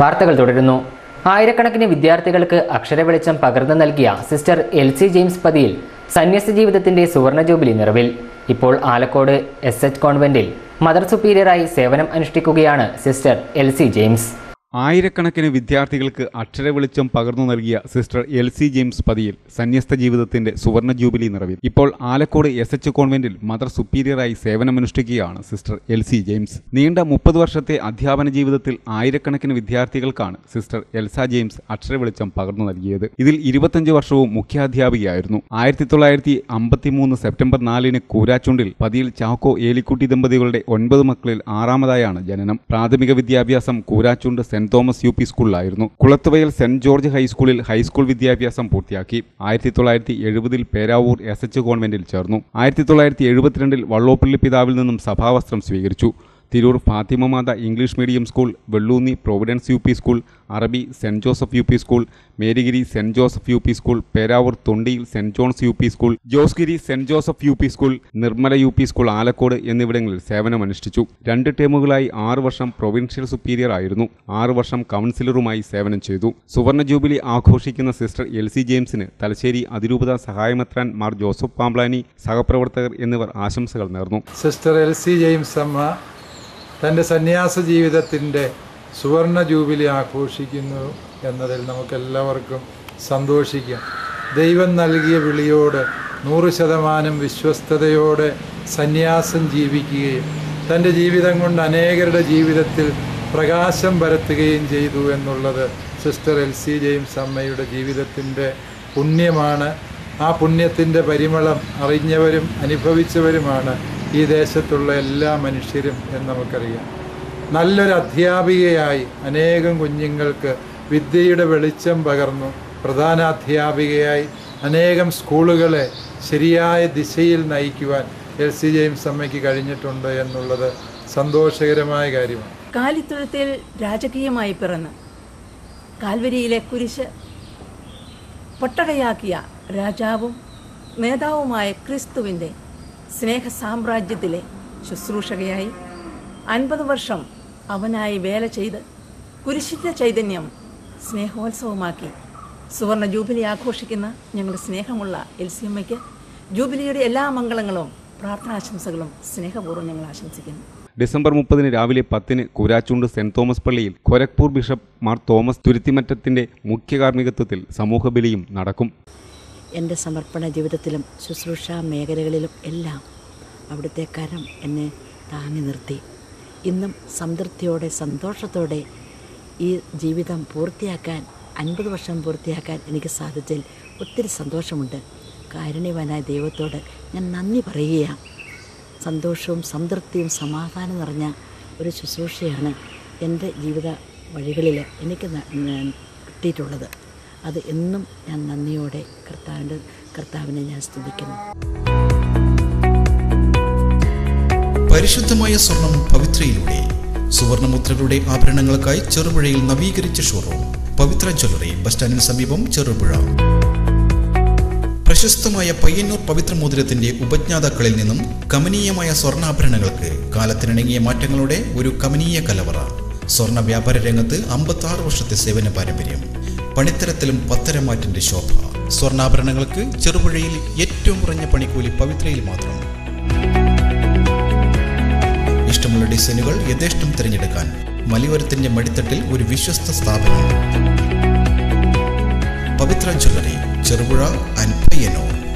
വാർത്തകൾ തുടരുന്നു. ആയിരക്കണക്കിന് വിദ്യാർത്ഥികൾക്ക് അക്ഷര വെളിച്ചം പകർന്നു നൽകിയ സിസ്റ്റർ എൽ സി ജെയിംസ് പതിയിൽ സന്യസ്ത ജീവിതത്തിന്റെ സുവർണ ജൂബിലി നിറവിൽ. ഇപ്പോൾ ആലക്കോട് എസ് എച്ച് കോൺവെന്റിൽ മദർ സുപ്പീരിയറായി സേവനം അനുഷ്ഠിക്കുകയാണ് സിസ്റ്റർ എൽ സി ജെയിംസ്. ആയിരക്കണക്കിന് വിദ്യാർത്ഥികൾക്ക് അക്ഷരവെളിച്ചം പകർന്നു നൽകിയ സിസ്റ്റർ എൽ സി ജെയിംസ് പതിയിൽ സന്യസ്ത ജീവിതത്തിന്റെ സുവർണ ജൂബിലി നിറവിൽ. ഇപ്പോൾ ആലക്കോട് എസ് എച്ച് കോൺവെന്റിൽ മദർ സുപ്പീരിയറായി സേവനമനുഷ്ഠിക്കുകയാണ് സിസ്റ്റർ എൽ സി ജെയിംസ്. നീണ്ട മുപ്പത് വർഷത്തെ അധ്യാപന ജീവിതത്തിൽ ആയിരക്കണക്കിന് വിദ്യാർത്ഥികൾക്കാണ് സിസ്റ്റർ എൽസ ജെയിംസ് അക്ഷരവെളിച്ചം പകർന്നു നൽകിയത്. ഇതിൽ ഇരുപത്തഞ്ച് വർഷവും മുഖ്യാധ്യാപികയായിരുന്നു. ആയിരത്തി തൊള്ളായിരത്തി അമ്പത്തിമൂന്ന് സെപ്റ്റംബർ നാലിന് കൂരാച്ചുണ്ടിൽ പതിയിൽ ചാക്കോ ഏലിക്കുട്ടി ദമ്പതികളുടെ ഒൻപത് മക്കളിൽ ആറാമതായാണ് ജനനം. പ്രാഥമിക വിദ്യാഭ്യാസം Koorachundu saint Thomas U P സ്കൂളിലായിരുന്നു. കുളത്തുവയൽ സെന്റ് ജോർജ് ഹൈസ്കൂളിൽ ഹൈസ്കൂൾ വിദ്യാഭ്യാസം പൂർത്തിയാക്കി ആയിരത്തി തൊള്ളായിരത്തി എഴുപതിൽ പേരാവൂർ എസ് എച്ച് കോൺവെന്റിൽ ചേർന്നു. ആയിരത്തി തൊള്ളായിരത്തി എഴുപത്തിരണ്ടിൽ വള്ളോപ്പള്ളി പിതാവിൽ നിന്നും സഭാവസ്ത്രം സ്വീകരിച്ചു. Tirur Fathima Fathima Matha English medium school Vellunni providence U P school Arabi saint Joseph U P school Marygiri saint Joseph U P school Peravoor Thondiyil saint John's U P school Josgiri saint Joseph U P school Nirmala U P school Alakode എന്നിവിടങ്ങളിൽ സേവനമനുഷ്ഠിച്ചു. രണ്ട് ടീമുകളായി ആറു വർഷം provincial superior ആയിരുന്നു. ആറു വർഷം കൗൺസിലറുമായി സേവനം ചെയ്തു. സുവർണ ജൂബിലി ആഘോഷിക്കുന്ന സിസ്റ്റർ എൽ സി ജെയിംസിന് തലശ്ശേരി അതിരൂപത സഹായമെത്രാൻ മാർ ജോസഫ് പാംബ്ലാനി സഹപ്രവർത്തകർ എന്നിവർ ആശംസകൾ നേർന്നു. സിസ്റ്റർ എൽ സി ജെയിംസ് അമ്മ തന്റെ സന്യാസ ജീവിതത്തിന്റെ സുവർണ ജൂബിലി ആഘോഷിക്കുന്നു എന്നതിൽ നമുക്കെല്ലാവർക്കും സന്തോഷിക്കാം. ദൈവം നൽകിയ വിളിയോട് നൂറ് ശതമാനം വിശ്വസ്തയോടെ സന്യാസം ജീവിക്കുകയും തന്റെ ജീവിതം കൊണ്ട് അനേകരുടെ ജീവിതത്തിൽ പ്രകാശം പരത്തുകയും ചെയ്തു എന്നുള്ളത് സിസ്റ്റർ എൽ സി ജെയിംസ് അമ്മയുടെ ജീവിതത്തിന്റെ പുണ്യമാണ്. ആ പുണ്യത്തിന്റെ പരിമളം അറിഞ്ഞവരും അനുഭവിച്ചവരുമാണ് ഈ ദേശത്തുള്ള എല്ലാ മനുഷ്യരും എന്ന് നമുക്കറിയാം. നല്ലൊരു അധ്യാപികയായി അനേകം കുഞ്ഞുങ്ങൾക്ക് വിദ്യയുടെ വെളിച്ചം പകർന്നു. പ്രധാന അധ്യാപികയായി അനേകം സ്കൂളുകളെ ശരിയായ ദിശയിൽ നയിക്കുവാൻ എൽ സി ജെയിംസ് അമ്മയ്ക്ക് കഴിഞ്ഞിട്ടുണ്ട് എന്നുള്ളത് സന്തോഷകരമായ കാര്യമാണ്. കാലിത്തുഴത്തിൽ രാജകീയമായി പിറന്ന് കാൽവരിയിലെ കുരിശ് പൊട്ടകയാക്കിയ രാജാവും നേതാവുമായ ക്രിസ്തുവിന്റെ സ്നേഹ സാമ്രാജ്യത്തിലെ ശുശ്രൂഷകയായി അൻപത് വർഷം അവനായി വേല ചെയ്ത് കുരിശിന്റെ ചൈതന്യം സ്നേഹോത്സവമാക്കി. സുവർണ ജൂബിലി ആഘോഷിക്കുന്ന ഞങ്ങളുടെ സ്നേഹമുള്ള എൽ സി അമ്മയ്ക്ക് ജൂബിലിയുടെ എല്ലാ മംഗളങ്ങളും പ്രാർത്ഥനാശംസകളും സ്നേഹപൂർവം ഞങ്ങൾ ആശംസിക്കുന്നു. ഡിസംബർ മുപ്പതിന് രാവിലെ പത്തിന് കൂരാച്ചുണ്ട് സെന്റ് തോമസ് പള്ളിയിൽ ഖൊരക്പൂർ ബിഷപ്പ് മാർ തോമസ് തുരുത്തിമറ്റത്തിന്റെ മുഖ്യ കാർമ്മികത്വത്തിൽ സമൂഹബലിയും നടക്കും. എന്റെ സമർപ്പണ ജീവിതത്തിലും ശുശ്രൂഷാ മേഖലകളിലും എല്ലാം അവിടുത്തെ കരം എന്നെ താങ്ങി നിർത്തി. ഇന്നും സംതൃപ്തിയോടെ സന്തോഷത്തോടെ ഈ ജീവിതം പൂർത്തിയാക്കാൻ അൻപത് വർഷം പൂർത്തിയാക്കാൻ എനിക്ക് സാധിച്ചതിൽ ഒത്തിരി സന്തോഷമുണ്ട്. കാരുണ്യവാനായ ദൈവത്തോട് ഞാൻ നന്ദി പറയുകയാണ്. സന്തോഷവും സംതൃപ്തിയും സമാധാനം നിറഞ്ഞ ഒരു ശുശ്രൂഷയാണ് എന്റെ ജീവിത വഴികളിൽ എനിക്ക് കിട്ടിയിട്ടുള്ളത്. അത് എന്നും ഞാൻ നന്ദിയോടെ കർത്താവിന്റെ കർത്താവിനെ ഞാൻ സ്തുതിക്കുന്നു. പരിശുദ്ധമായ സ്വർണം പവിത്രയിലൂടെ സുവർണമുദ്രകളുടെ ആഭരണങ്ങൾക്കായി ചെറുപുഴയിൽ നവീകരിച്ച ഷോറൂം പവിത്ര ജ്വല്ലറി ബസ് സ്റ്റാൻഡിന് സമീപം ചെറുപുഴ. പ്രശസ്തമായ പയ്യന്നൂർ പവിത്ര മോതിരത്തിന്റെ ഉപജ്ഞാതാക്കളിൽ നിന്നും കമനീയമായ സ്വർണാഭരണങ്ങൾക്ക് കാലത്തിനിണങ്ങിയ മാറ്റങ്ങളുടെ ഒരു കമനീയ കലവറ. സ്വർണ വ്യാപാര രംഗത്ത് അമ്പത്തി വർഷത്തെ സേവന പാരമ്പര്യം. പണിത്തരത്തിലും പത്തരമാറ്റിന്റെ ശോഭ. സ്വർണാഭരണങ്ങൾക്ക് ചെറുപുഴയിൽ ഏറ്റവും കുറഞ്ഞ പണിക്കൂലി പവിത്രയിൽ മാത്രം. ഇഷ്ടമുള്ള ഡിസൈനുകൾ യഥേഷ്ടം തിരഞ്ഞെടുക്കാൻ മലയോരത്തിന്റെ മടിത്തട്ടിൽ ഒരു വിശ്വസ്ത സ്ഥാപനം. പവിത്ര ജ്വല്ലറി ചെറുപുഴ പയ്യന്നൂർ